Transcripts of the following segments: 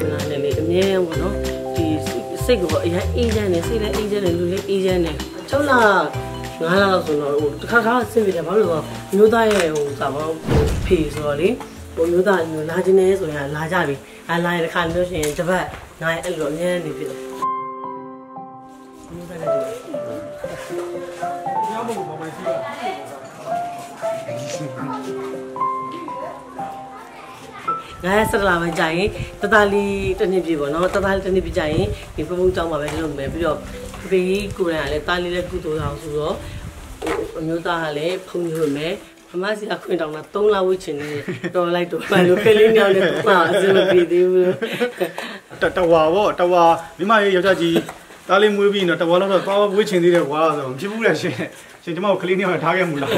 ကျောင်းဝင်းနဲ့ဝင်လာတယ်လေအမြဲတမ်းပေါ့နော်ဒီစိတ်ကတော့အရင်အေးချမ်းနေစိတ်လည်းအေးချမ်းနေလူလည်းအေးချမ်းနေ6လ9လလောက်ဆိုတော့ဟိုတစ်ခါခါဆင်ပြေတယ်ဘာလို့လဲမျိုးသားရဲ့ဟိုစာပေါင်းဖေဆိုတော့လေဟိုမျိုးသားမျိုးလာခြင်းနေဆိုရင်လာကြပြီအလာရတစ်ခါမျိုးရှင်တစ်ပတ်နိုင်အဲ့လိုအမြဲနေဖြစ်တယ်မျိုးသားလည်းဒီ ငါရဆက်လာမှကြာရင်တသားလေးတစ်နှစ်ပြည့်ပေါ့နော်တသားလေးတစ်နှစ်ပြည့်ကြာရင်ဒီဖုန်းဖုန်းကြောင်းမှာပဲလုပ်မယ်ပြီးတော့ဖေကြီးကိုရံကလည်းတားလေးလည်းကုသိုလ်အောင်ဆိုတော့ဟိုအမျိုးသားကလည်းဖုန်းညွှန်မယ်အမစီအခွင့်တောင်းတာ3လဝိချင်နေတော်လိုက်တော့ဘာလို့ကလေးညောင်းနေတော့မှအစမပြေသေးဘူးတတဝါပေါ့တဝါမိမရဲ့ယောက်ျားကြီးတားလေးမွေးပြီးတော့တဝါလောက်တော့သွားဝေးချင်သေးတယ်ကွာဆိုတော့မဖြစ်ဘူးလေရှင်ရှင်ကျမကိုကလေးနှစ်ယောက်ထားခဲ့မူလား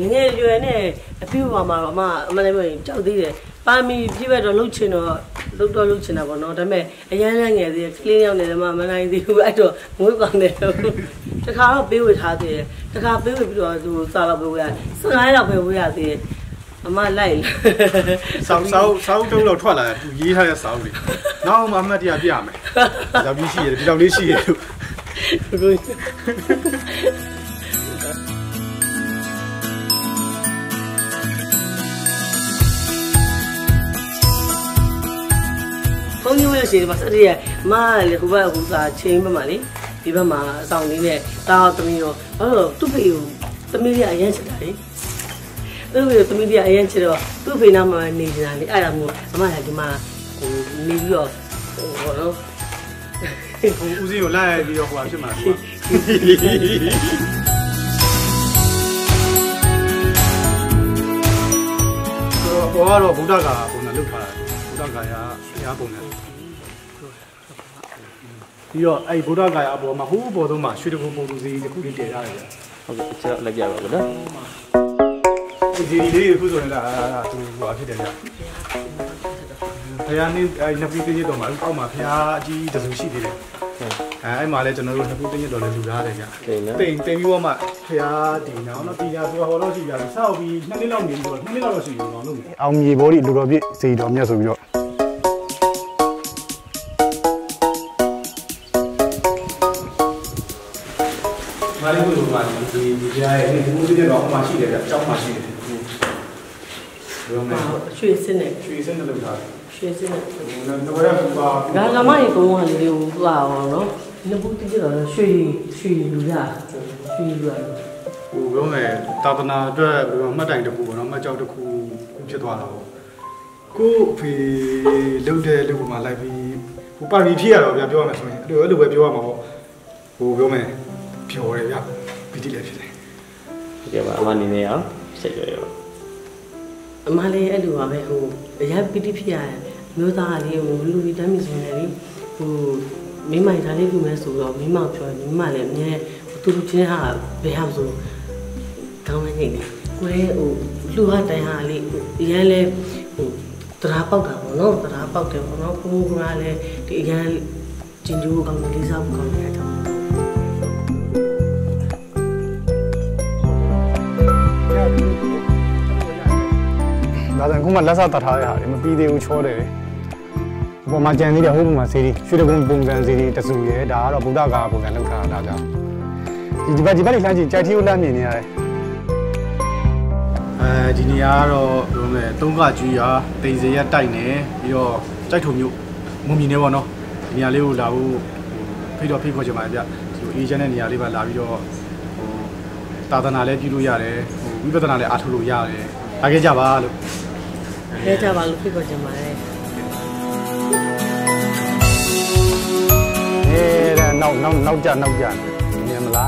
ငငယ်ရွယ်နဲ့အပြူပါမှာတော့အမအမလည်းမကြောက်သေးတယ်ပါမီပြည့်ဘက်တော့လှုပ်ချင်တော့လှုပ်တော့လှုပ်ချင်တာပေါ့နော်ဒါပေမဲ့အရန်ရန်ငယ်သေးတယ်ကလေးရောက်နေတယ်မှမနိုင်သေးဘူးအဲ့တော့ငွေကောင်တယ်တခါတော့ပေးဝေထားသေးတယ်တခါပေးဝေပြီးတော့သူစားတော့ပေးဝေရ15လောက်ပဲဝေရသေးတယ်အမလိုက်စောက်စောက်စောက်တုံးလောက်ထွက်လာတယ်သူရေးထားတဲ့စောက်တွေနောက်မှအမှတ်တရပြမယ်ဒါပြီးရှိရတယ်ဒီလောက်လေးရှိရတယ် ကိုဘုန်းကြီးဝဲရှိတယ်ပါစတည်းရမလေဟိုဘက်ဟိုစာချင်းဘက်မှာလေဒီဘက်မှာအဆောင်လေးနဲ့တာတော့တမီးတော့ဘာလို့သူ့ဖေကိုတမီးလေးအရန်ချစ်တာလေသူ့ဖေကိုတမီးလေးအရန်ချစ်တော့သူ့ဖေနာမှာနေနေတာလေအဲ့ဒါမျိုးအမကဒီမှာဟိုနေပြီးတော့ဟိုဘောနော်ဟိုဦးစင်းကိုလိုက်ပြီးတော့ဟိုဖြစ်မှာကွာတော့တော့ဗုဒ္ဓဂါပုံနဲ့လုပ်ထားတာဗုဒ္ဓဂါရဘုရားပုံနဲ့ ပြီးတော့အဲ့ဗုဒ္ဓဂါရအပေါ်မှာဟိုးအပေါ်ဆုံးမှာရွှေတကုံပုံသူစီတစ်ခုလေးတည်ထားတယ်ဗျဟုတ်ကဲ့ကျွန်တော်လက်ပြပါဘူးနော်ဒီဒီလေးခုဆိုရင်ဒါသူဟိုအဖြစ်တယ်ဗျဘုရားနင်းအဲ့နှစ်ပီးတင်းတော်မှာအောက်မှာဘုရားအကြီးတစုရှိသေးတယ်အဲအဲ့မှာလဲကျွန်တော်တို့နှစ်ပီးတင်းတော်လည်းလူထားတယ်ဗျတိန်နော်တိမ်တိမ်ပြီးတော့မှဖျားဒီနောင်တော့ဒီညာဆိုတော့ဟောတော့ရှိကြပြီစောက်ပြီးနှစ်နှစ်လောက်နေပြီးတော့နှစ်နှစ်လောက်တော့ရှိပြီတော့လို့အောင်မြေဘောဒီလူတော်ပြည့်စီတော်မြတ်ဆိုပြီးတော့ မာရီကိုပါဒီဒီကြားရဲ့ဒီဘူးတွေတော့အမှရှိတယ်ဗျအကြောင်းမှရှိတယ်ဘယ်လိုလဲရွှေစင်းနဲ့ရွှေစင်းနဲ့လောက်ထားတယ်ရွှေစင်းနဲ့ဟိုတော့ရပူပါဒါကမကြီးကုန်းကလေးကိုသွားအောင်နော်ဒီဘူးတိကျတော့ရွှေရွှေလူရရွှေလူရဟိုပြောမယ်တာသနာအတွက်ဘယ်လိုမှတ်တိုင်တစ်ခုပေါ့နော်မှတ်ကြောက်တစ်ခုဖြစ်သွားတာပေါ့ကို့ဖေလုတ်တဲ့လူကမှလိုက်ပြီးဟိုပါရီဖြစ်ရတော့ဗျပြောရမယ်ဆိုရင်အဲ့လိုအဲ့လိုပဲပြောရမှာပေါ့ဟိုပြောမယ် ပျော်တယ်ဗျပီတိလည်းဖြစ်တယ်ဟုတ်ကဲ့ပါအမအနေနဲ့ရောဆက်ကြရအောင်အမလေးအဲ့လိုပါပဲဟိုအရင်ပီတိဖြစ်ရတယ်မျိုးသားကလေးဟိုလူပြီးတမ်းမြဆိုနေလေဟိုမိမိုင်သားလေးလူမဲဆိုတော့မိမောင်ပြောမိမလည်းအမြဲသူလူချင်းဟာဘယ်ဟာဆိုကောင်းနေနေတယ်ကိုယ်ဟိုလူဟာတိုင်ဟာလေးအရင်လဲဟိုတရားပေါက်တာပေါ့နော်တရားပေါက်တယ်ပေါ့နော်ဘုံဘုံကလည်းဒီအရင်ကျင်ကျိုးကောင်းလေးစားဖို့ကောင်းနေတယ် ဒါဆိုရင်ခုမှလက်စားတတ်ထားတဲ့ဟာတွေမပြီးသေးဘူးချောတယ်ဒီပေါ်မှာကြံသေးတယ်ဟိုဘက်မှာစီရီရွှေတကုံပုံစံစီရီတဆူရဲဒါကတော့ဗုဒ္ဓဂါပုံစံလောက်ထားတာဒါကြောင့်ဒီဒီဘက်ဒီဘက်လေးလှမ်းကြည့်ကြိုက်ထီကိုလှမ်းမြင်နေရတယ်အဲဒီနေရာကတော့ဘယ်လိုလဲသုံးကကျွေးရတိန်စေရတိုက်နေပြီးတော့ကြိုက်ထုံမျိုးမုံမြင်နေပေါ့နော်ဒီနေရာလေးကိုလာဖို့ဖိတော့ဖိခေါ်ချင်ပါတယ်ဗျဒီလိုအေဂျင့်တဲ့နေရာလေးပါလာပြီးတော့ဟိုသာသနာလည်းပြုလို့ရတယ်ဟိုဝိပဿနာလည်းအားထုတ်လို့ရတယ်လာခဲ့ကြပါလို့ လဲကြပါလို့ဖိတ်ခေါ်ချင်ပါတယ်အဲတဲ့နောက်နောက်နောက်ကြနောက်ကြမြင်မလား